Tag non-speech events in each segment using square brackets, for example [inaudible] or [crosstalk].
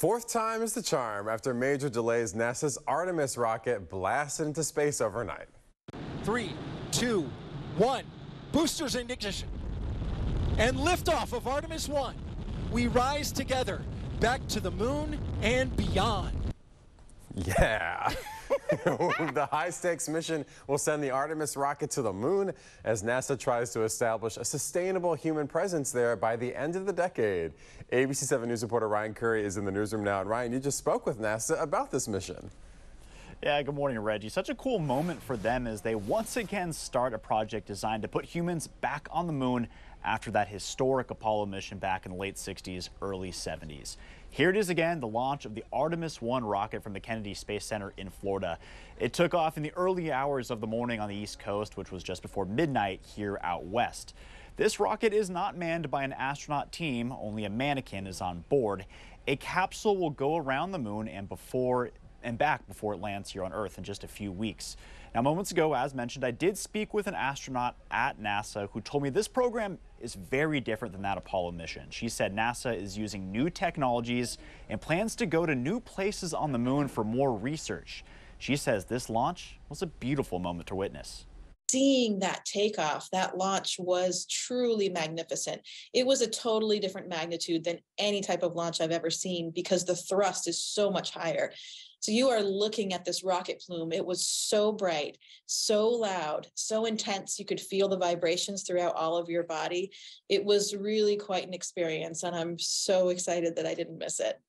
Fourth time is the charm after major delays, NASA's Artemis rocket blasted into space overnight. Three, two, one. Boosters in ignition. And liftoff of Artemis 1. We rise together back to the moon and beyond. Yeah. [laughs] [laughs] the high stakes mission will send the Artemis rocket to the moon as NASA tries to establish a sustainable human presence there by the end of the decade. ABC 7 News reporter Ryan Curry is in the newsroom now. And Ryan, you just spoke with NASA about this mission. Yeah, good morning, Reggie. Such a cool moment for them as they once again start a project designed to put humans back on the moon after that historic Apollo mission back in the late 60s, early 70s. Here it is again, the launch of the Artemis 1 rocket from the Kennedy Space Center in Florida. It took off in the early hours of the morning on the East Coast, which was just before midnight here out west. This rocket is not manned by an astronaut team, only a mannequin is on board. A capsule will go around the moon and before and back before it lands here on Earth in just a few weeks. Now, moments ago, as mentioned, I did speak with an astronaut at NASA who told me this program is very different than that Apollo mission. She said NASA is using new technologies and plans to go to new places on the moon for more research. She says this launch was a beautiful moment to witness seeing that takeoff, that launch was truly magnificent. It was a totally different magnitude than any type of launch I've ever seen because the thrust is so much higher. So you are looking at this rocket plume. It was so bright, so loud, so intense. You could feel the vibrations throughout all of your body. It was really quite an experience, and I'm so excited that I didn't miss it.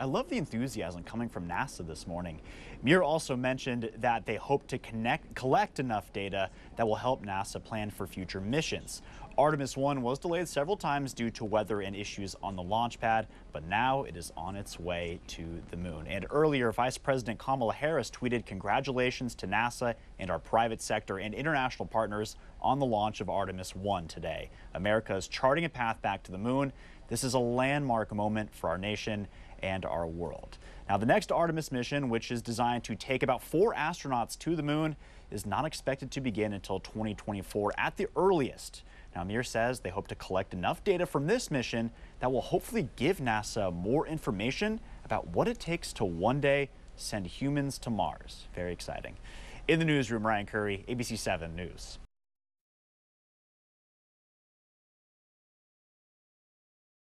I love the enthusiasm coming from NASA this morning. Meir also mentioned that they hope to connect, collect enough data that will help NASA plan for future missions. Artemis 1 was delayed several times due to weather and issues on the launch pad, but now it is on its way to the moon. And earlier, Vice President Kamala Harris tweeted congratulations to NASA and our private sector and international partners on the launch of Artemis 1 today. America is charting a path back to the moon. This is a landmark moment for our nation and our world. Now, the next Artemis mission, which is designed to take about four astronauts to the moon, is not expected to begin until 2024 at the earliest. Now, Meir says they hope to collect enough data from this mission that will hopefully give NASA more information about what it takes to one day send humans to Mars. Very exciting. In the newsroom, Ryan Curry, ABC 7 News.